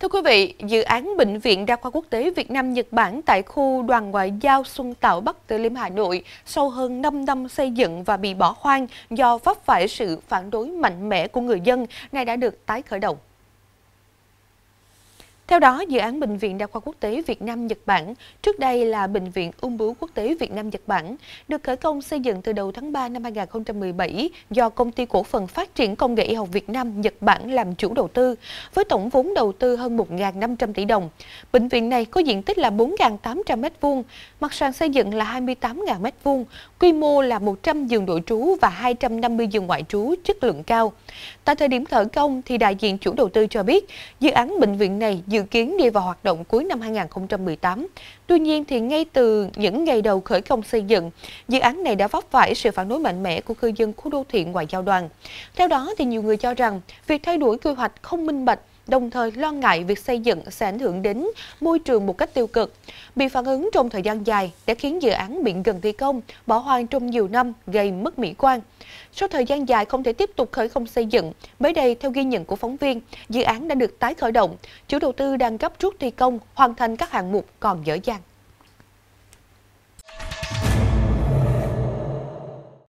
Thưa quý vị, dự án Bệnh viện Đa khoa Quốc tế Việt Nam Nhật Bản tại khu đoàn ngoại giao Xuân Tạo Bắc Từ Liêm Hà Nội sau hơn 5 năm xây dựng và bị bỏ hoang do vấp phải sự phản đối mạnh mẽ của người dân, nay đã được tái khởi động. Theo đó, dự án Bệnh viện Đa khoa Quốc tế Việt Nam Nhật Bản, trước đây là Bệnh viện Ung bướu Quốc tế Việt Nam Nhật Bản, được khởi công xây dựng từ đầu tháng 3 năm 2017 do Công ty Cổ phần Phát triển Công nghệ Y học Việt Nam Nhật Bản làm chủ đầu tư, với tổng vốn đầu tư hơn 1.500 tỷ đồng. Bệnh viện này có diện tích là 4.800 m2, mặt sàn xây dựng là 28.000 m2, quy mô là 100 giường nội trú và 250 giường ngoại trú chất lượng cao. Tại thời điểm khởi công, thì đại diện chủ đầu tư cho biết, dự án bệnh viện này dự kiến đi vào hoạt động cuối năm 2018. Tuy nhiên, thì ngay từ những ngày đầu khởi công xây dựng, dự án này đã vấp phải sự phản đối mạnh mẽ của cư dân khu đô thị ngoại giao đoàn. Theo đó, thì nhiều người cho rằng việc thay đổi quy hoạch không minh bạch đồng thời lo ngại việc xây dựng sẽ ảnh hưởng đến môi trường một cách tiêu cực. Bị phản ứng trong thời gian dài đã khiến dự án bị gần thi công, bỏ hoang trong nhiều năm gây mất mỹ quan. Sau thời gian dài không thể tiếp tục khởi công xây dựng, mới đây theo ghi nhận của phóng viên, dự án đã được tái khởi động. Chủ đầu tư đang gấp rút thi công, hoàn thành các hạng mục còn dở dàng.